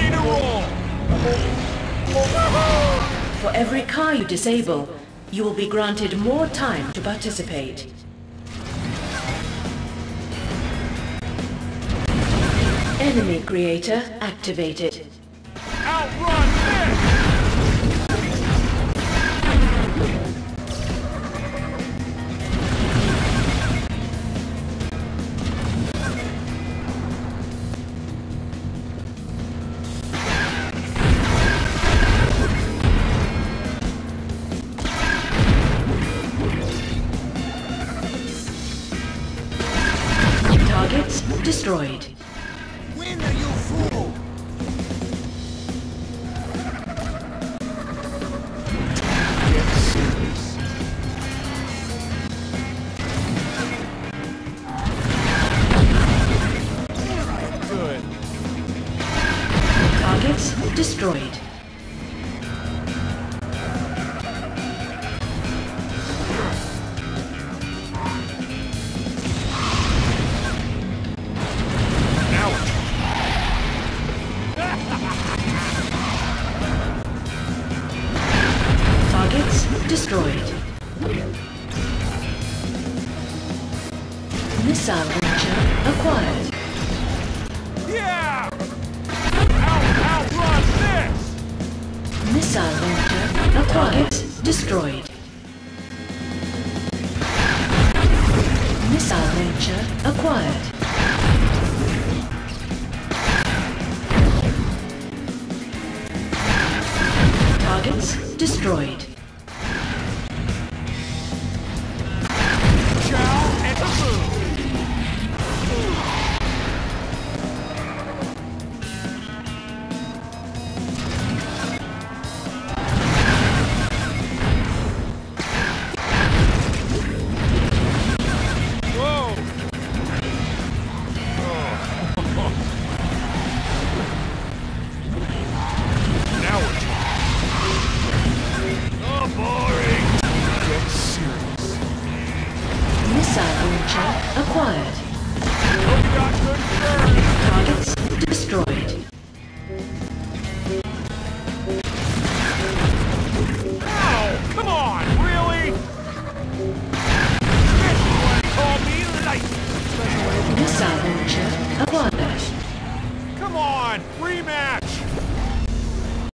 roll! For every car you disable, you will be granted more time to participate. Enemy creator activated. Outrun Targets destroyed. When are you fool? Targets destroyed. destroyed. Missile launcher acquired. Yeah! Out, outrun this! Missile launcher acquired. Destroyed. Missile launcher acquired. Targets destroyed. acquired. Targets destroyed.